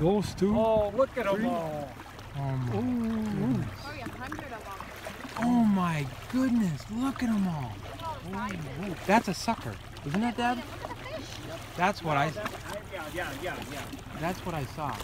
Those two. Oh, look at them all. Oh my, Ooh. oh my goodness, look at them all. That's a sucker, isn't it, Dad? That's what I, Yeah, yeah, yeah, yeah. that's what I saw.